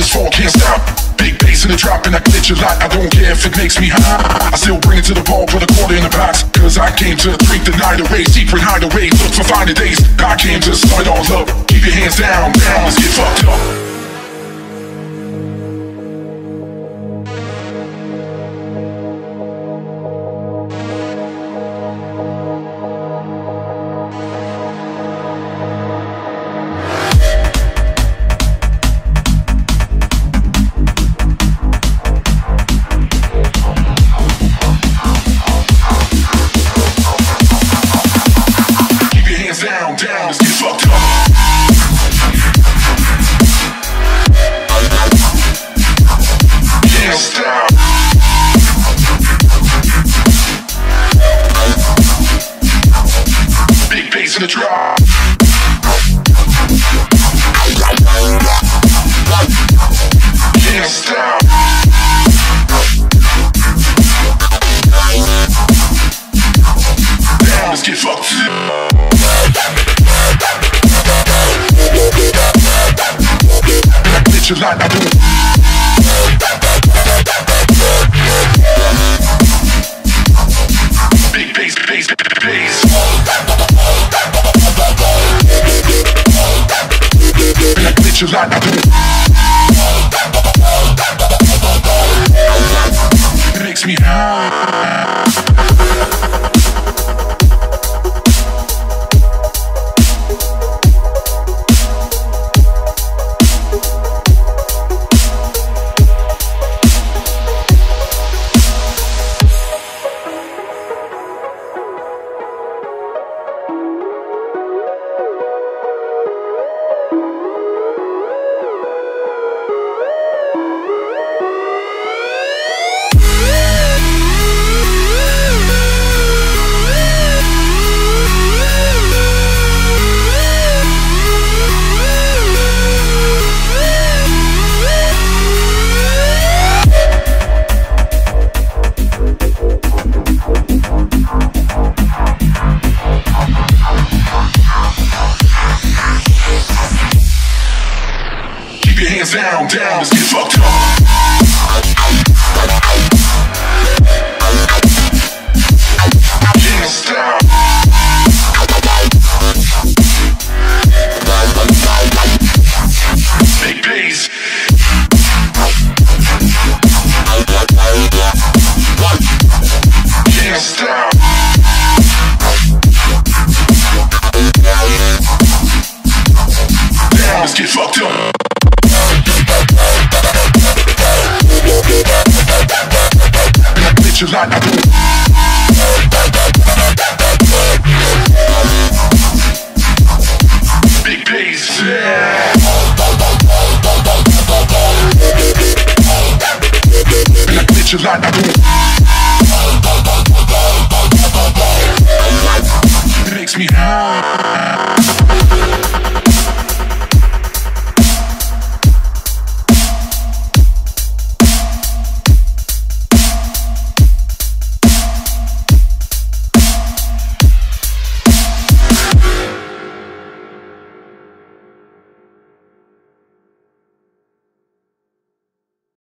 This far, can't stop. Big bass in the drop and I glitch a lot. I don't care if it makes me high. I still bring it to the ball, put a quarter in the box. Cause I came to drink the night away. Secret hideaway, look for finer days. I came to start all up. Keep your hands down, down, let's get fucked up. Bass in the drop. Down, let's get fucked Glitch a lot, do. Down, down, let's get fucked up. Big bass. Hands down. Down, let's get fucked up. till I know. It makes me high.